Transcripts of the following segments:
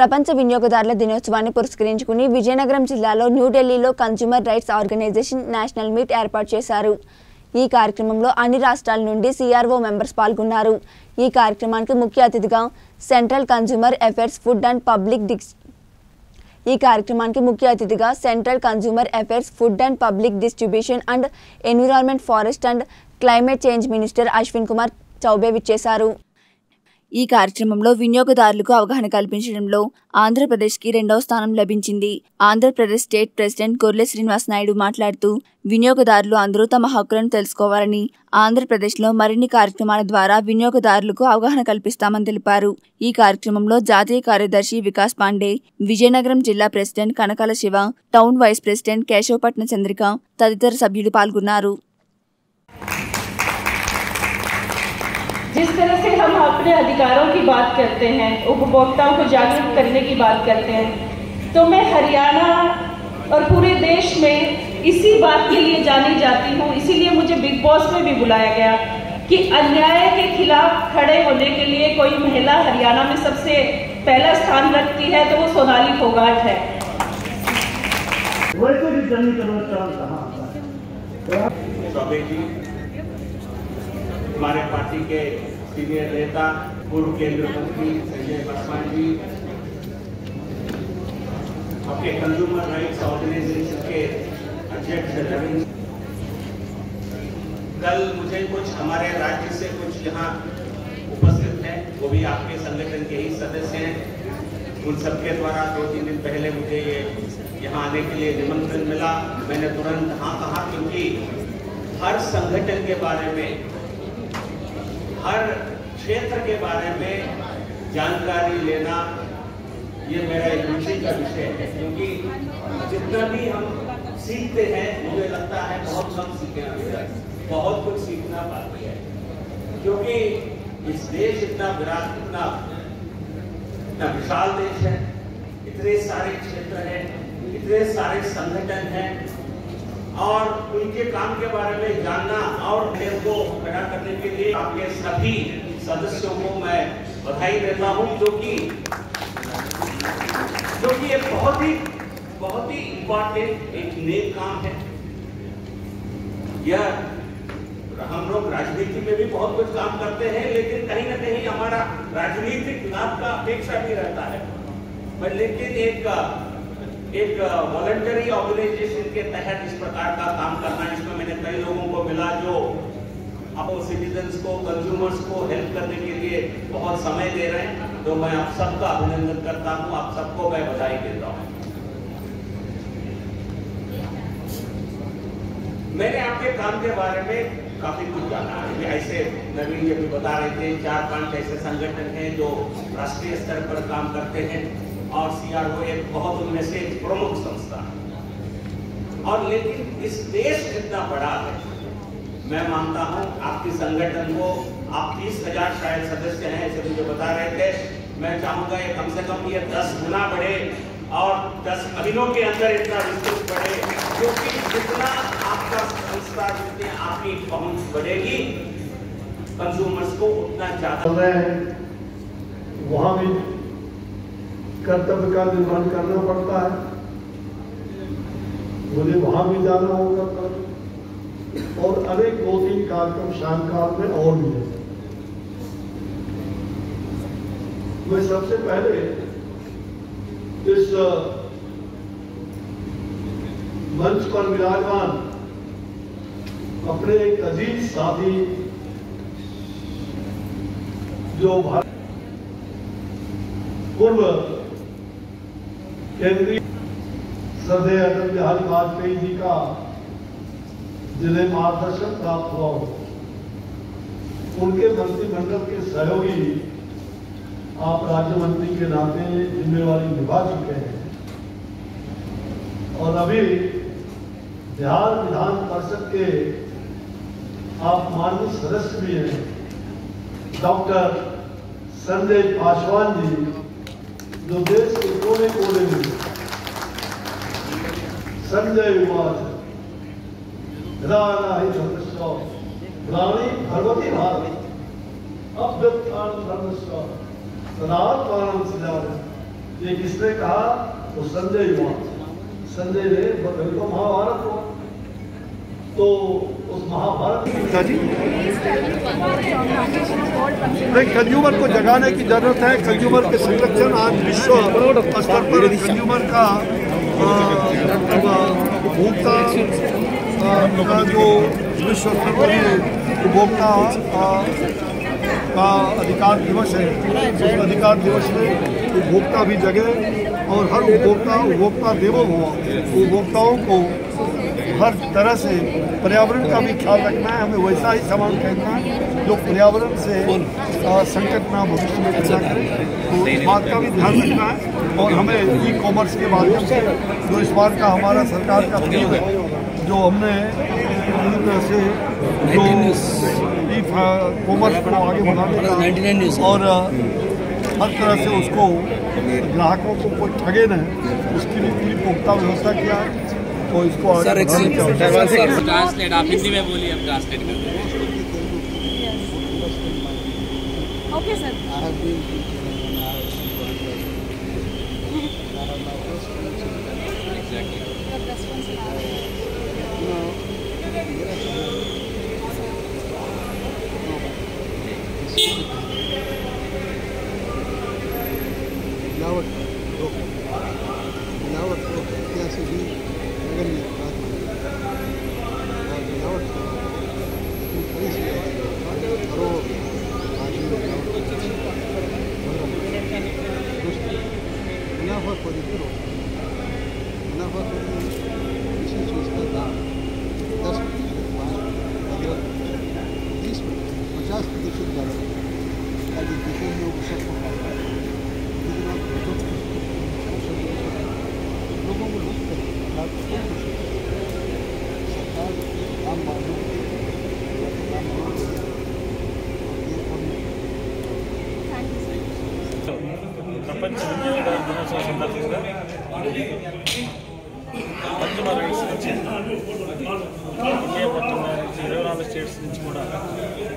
ప్రపంచ వినియోగదారుల దినోత్సవాన్ని పురస్కరించుకుని విజయనగరం జిల్లాలో న్యూఢిల్లీలో consumer rights organisation national meet ఏర్పాటు చేశారు. ఈ కార్యక్రమంలో అన్ని రాష్ట్రాల నుండి సిఆర్ఓ మెంబర్స్ పాల్గొన్నారు. ఈ కార్యక్రమానికి ముఖ్య అతిథిగా central consumer affairs food and public dis ఈ కార్యక్రమానికి ముఖ్య అతిథిగా central consumer affairs food and public distribution and environment forest and climate change minister Ashwin Kumar Choubey విచ్చేశారు. ఈ కార్యక్రమంలో వినియోగదారులకు అవగాహన కల్పించడంలో ఆంధ్రప్రదేశ్కి రెండవ స్థానం లభించింది. ఆంధ్రప్రదేశ్ స్టేట్ ప్రెసిడెంట్ గొర్లె శ్రీనివాస్ నాయుడు మాట్లాడుతూ వినియోగదారులు అందరూ తమ హక్కులను తెలుసుకోవాలని ఆంధ్రప్రదేశ్లో మరిన్ని కార్యక్రమాల ద్వారా వినియోగదారులకు అవగాహన కల్పిస్తామని తెలిపారు. ఈ కార్యక్రమంలో జాతీయ కార్యదర్శి వికాస్ పాండే విజయనగరం జిల్లా president Kanakala Siva town vice president Keshavapatna Chandrika తదితర సభ్యులు పాల్గొన్నారు. जिस तरह से हम अपने अधिकारों की बात करते हैं उपभोक्ताओं को जागरूक करने की बात करते हैं तो मैं हरियाणा और पूरे देश में इसी बात के लिए जानी जाती हूँ। इसीलिए मुझे बिग बॉस में भी बुलाया गया कि अन्याय के खिलाफ खड़े होने के लिए कोई महिला हरियाणा में सबसे पहला स्थान रखती है तो वो सोनाली फोगाट है। वैसे भी हमारे पार्टी के सीनियर नेता, पूर्व केंद्रीय मंत्री संजय पासवान जी, आपके कंज्यूमर राइट्स ऑर्गेनाइजेशन के अध्यक्ष रविंद्र कल मुझे कुछ हमारे राज्य से कुछ यहाँ उपस्थित हैं, वो भी आपके संगठन के ही सदस्य हैं। उन सबके द्वारा दो तीन दिन पहले मुझे ये यहाँ आने के लिए निमंत्रण मिला। मैंने तुरंत हाँ कहा, क्योंकि हर संगठन के बारे में हर क्षेत्र के बारे में जानकारी लेना, ये मेरा एक रुचि का विषय है, क्योंकि जितना भी हम सीखते हैं, मुझे लगता है बहुत कम सीखे बहुत कुछ सीखना बाकी है। क्योंकि इस देश इतना विराट, इतना इतना विशाल देश है, इतने सारे क्षेत्र हैं, इतने सारे संगठन हैं और उनके काम के बारे में जानना और खेल को खड़ा करने के लिए आपके सभी सदस्यों को मैं बधाई देता हूँ, जो कि जो कि एक बहुत ही बहुत ही इम्पोर्टेंट एक नेक काम है। यह हम लोग राजनीति में भी बहुत कुछ काम करते हैं, लेकिन कहीं ना कहीं हमारा राजनीतिक लाभ का अपेक्षा भी रहता है। लेकिन एक एक वॉलंटरी ऑर्गेनाइजेशन के तहत इस प्रकार का काम करना इसमें मैंने कई लोगों को मिला जो अपो सिटीजन्स को कंज्यूमर्स को हेल्प करने के लिए बहुत समय दे रहे हैं। तो मैं आप सबका अभिनंदन करता हूँ। आप सबको मैं बधाई देता हूँ। मैंने आपके काम के बारे में काफ़ी कुछ जाना है। ऐसे नवीन जी भी बता रहे थे, चार पाँच ऐसे संगठन हैं जो राष्ट्रीय स्तर पर काम करते हैं। और सीआरओ एक बहुत उनमें से प्रमुख संस्था है। और लेकिन इस देश इतना बड़ा है, मैं मानता हूँ आपकी संगठन को आप तीस हज़ार शायद सदस्य हैं ऐसे मुझे बता रहे थे। मैं चाहूँगा ये कम से कम ये दस गुना बढ़े और दस महीनों के अंदर इतना विस्तृत बढ़े, क्योंकि जितना आपका संस्था, जितनी आपकी पहुँच बढ़ेगी कंज्यूमर्स को उतना ज़्यादा वहाँ भी कर्तव्य का निर्वहन करना पड़ता है। मुझे वहाँ भी जाना होगा कल। और अनेक दो तीन कार्यक्रम शाम काल में और भी है। मैं सबसे पहले इस मंच पर विराजमान अपने एक अज़ीज़ साथी जो भारत पूर्व केंद्रीय श्रद्धेय अटल बिहारी वाजपेयी जी का जिन्हें मार्गदर्शन प्राप्त हुआ। हो उनके मंत्रिमंडल के सहयोगी आप राज्य मंत्री के नाते जिम्मेवारी निभा चुके हैं। और अभी बिहार विधान परिषद के आप माननीय सदस्य भी हैं, डॉक्टर संजय पासवान जी, जो देश के कोने में संजय उवाच राणा ही रानी भगवती भारत सदात्मान सिद्धार्थ ये किसने कहा? तो संजय हुआ संजय ने फिर तो महाभारत को तो कंज्यूमर को जगाने की ज़रूरत है। कंज्यूमर के संरक्षण आज विश्व स्तर पर कंज्यूमर का उपभोक्ता का जो विश्व स्तर पर उपभोक्ता का अधिकार दिवस है, उस अधिकार दिवस में उपभोक्ता भी जगे और हर उपभोक्ता उपभोक्ता देवो हो उपभोक्ताओं को हर तरह से पर्यावरण का भी ख्याल रखना है हमें वैसा ही सामान खरीदना है जो पर्यावरण से संकट ना भविष्य में पैदा करे। तो इस बात का भी ध्यान रखना है और हमें ई कॉमर्स के माध्यम से जो इस बार का हमारा सरकार का थीम है जो हमने पूरी तरह से जो ई कॉमर्स को आगे बढ़ाने का और हर तरह से उसको ग्राहकों को कोई ठगे न उसकी भी पूरी पुख्ता व्यवस्था किया है। तो इसको है। ट्रांसलेट आप हिंदी में बोलिए हम ट्रांसलेट कर देंगे। Okay sir. ప్రపంచ వినియోగదారుల దినోత్సవం సందర్భంగా నుంచి ఇండియా మొత్తం నుంచి ఇరవై నాలుగు స్టేట్స్ నుంచి కూడా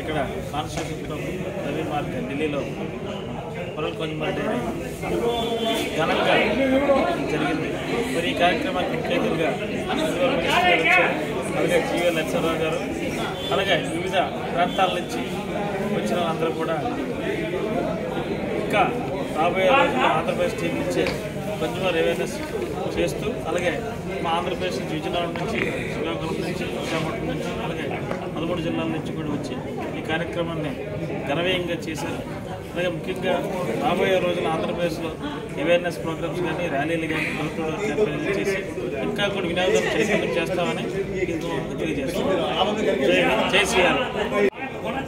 ఇక్కడ కాన్స్టిట్యూషన్ క్లబ్ రవి మార్కెట్ ఢిల్లీలో పొరల్ కన్జ్యూమర్ డే ఘనంగా జరిగింది మరి ఈ కార్యక్రమానికి ముఖ్య అలాగే జీవో నరసింహరావు గారు అలాగే వివిధ ప్రాంతాల నుంచి వచ్చిన అందరూ కూడా ఇంకా రాబోయే రోజుల్లో ఆంధ్రప్రదేశ్ టీం నుంచే కన్జ్యూమర్ అవేర్నెస్ చేస్తూ అలాగే మా ఆంధ్రప్రదేశ్ నుంచి విజయనగరం నుంచి శ్రీకాకుళం నుంచి విశాఖపట్నం నుంచి అలాగే పదమూడు జిల్లాల నుంచి కూడా వచ్చి ఈ కార్యక్రమాన్ని ఘనవ్యంగా చేశారు. అలాగే ముఖ్యంగా రాబోయే రోజుల్లో ఆంధ్రప్రదేశ్లో అవేర్నెస్ ప్రోగ్రామ్స్ కానీ ర్యాలీలు కానీ కలెక్టర్ క్యాంపెయిన్లు చేసి ఇంకా కూడా వినియోగం చేసేందుకు చేస్తామని ఇందులో తెలియజేస్తున్నాం. జై